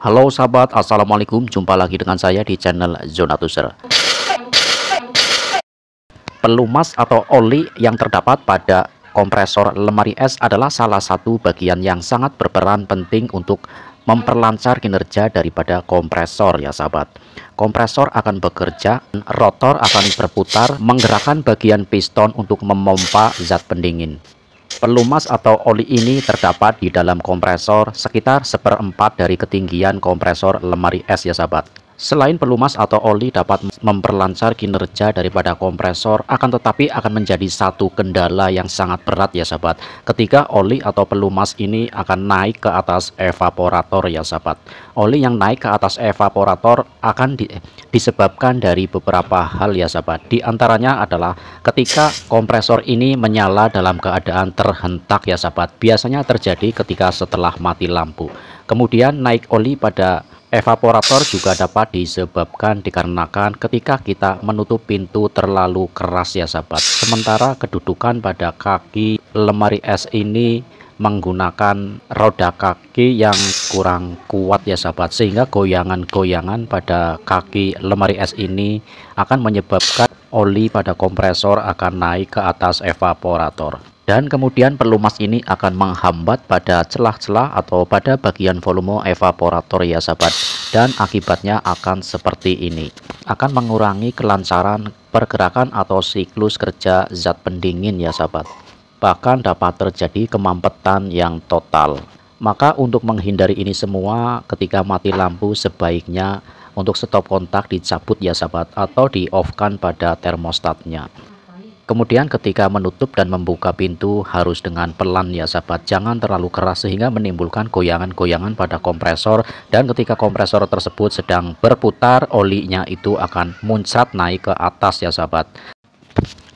Halo sahabat, Assalamualaikum. Jumpa lagi dengan saya di channel Zona Tuser Pelumas atau oli yang terdapat pada kompresor lemari es adalah salah satu bagian yang sangat berperan penting untuk memperlancar kinerja daripada kompresor ya sahabat. Kompresor akan bekerja rotor akan berputar menggerakkan bagian piston untuk memompa zat pendingin Pelumas atau oli ini terdapat di dalam kompresor sekitar seperempat dari ketinggian kompresor lemari es ya sahabat. Selain pelumas atau oli dapat memperlancar kinerja daripada kompresor, akan tetapi akan menjadi satu kendala yang sangat berat ya sahabat. Ketika oli atau pelumas ini akan naik ke atas evaporator ya sahabat. Oli yang naik ke atas evaporator akan di, disebabkan dari beberapa hal ya sahabat. Di antaranya adalah ketika kompresor ini menyala dalam keadaan terhentak ya sahabat. Biasanya terjadi ketika setelah mati lampu. Kemudian naik oli pada Evaporator juga dapat disebabkan dikarenakan ketika kita menutup pintu terlalu keras ya sahabat. Sementara kedudukan pada kaki lemari es ini menggunakan roda kaki yang kurang kuat ya sahabat sehingga goyangan-goyangan pada kaki lemari es ini akan menyebabkan oli pada kompresor akan naik ke atas evaporator dan kemudian pelumas ini akan menghambat pada celah-celah atau pada bagian volume evaporator ya sahabat. Dan akibatnya akan seperti ini. Akan mengurangi kelancaran pergerakan atau siklus kerja zat pendingin ya sahabat. Bahkan dapat terjadi kemampetan yang total. Maka untuk menghindari ini semua ketika mati lampu sebaiknya untuk stop kontak dicabut ya sahabat atau di off kan pada termostatnya Kemudian ketika menutup dan membuka pintu harus dengan pelan ya sahabat. Jangan terlalu keras sehingga menimbulkan goyangan-goyangan pada kompresor. Dan ketika kompresor tersebut sedang berputar olinya itu akan muncrat naik ke atas ya sahabat.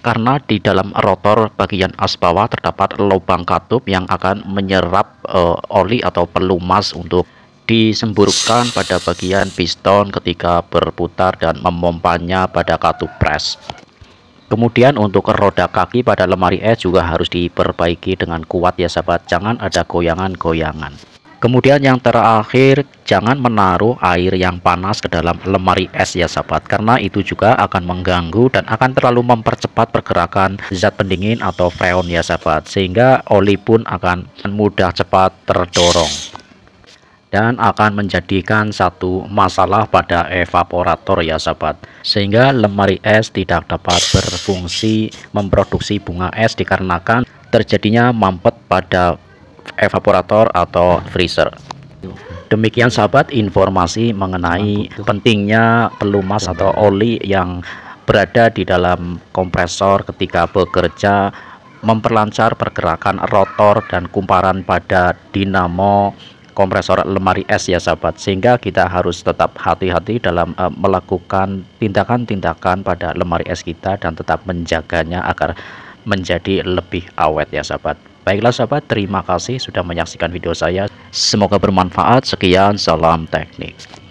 Karena di dalam rotor bagian as bawah terdapat lubang katup yang akan menyerap uh, oli atau pelumas untuk disemburkan pada bagian piston ketika berputar dan memompanya pada katup press. Kemudian untuk roda kaki pada lemari es juga harus diperbaiki dengan kuat ya sahabat. Jangan ada goyangan-goyangan. Kemudian yang terakhir, jangan menaruh air yang panas ke dalam lemari es ya sahabat. Karena itu juga akan mengganggu dan akan terlalu mempercepat pergerakan zat pendingin atau freon ya sahabat. Sehingga oli pun akan mudah cepat terdorong dan akan menjadikan satu masalah pada evaporator ya sahabat. Sehingga lemari es tidak dapat berfungsi memproduksi bunga es dikarenakan terjadinya mampet pada evaporator atau freezer. Demikian sahabat informasi mengenai pentingnya pelumas atau oli yang berada di dalam kompresor ketika bekerja memperlancar pergerakan rotor dan kumparan pada dinamo kompresor lemari es ya sahabat. Sehingga kita harus tetap hati-hati dalam uh, melakukan tindakan-tindakan pada lemari es kita dan tetap menjaganya agar menjadi lebih awet ya sahabat. Baiklah sahabat terima kasih sudah menyaksikan video saya. Semoga bermanfaat. Sekian salam teknik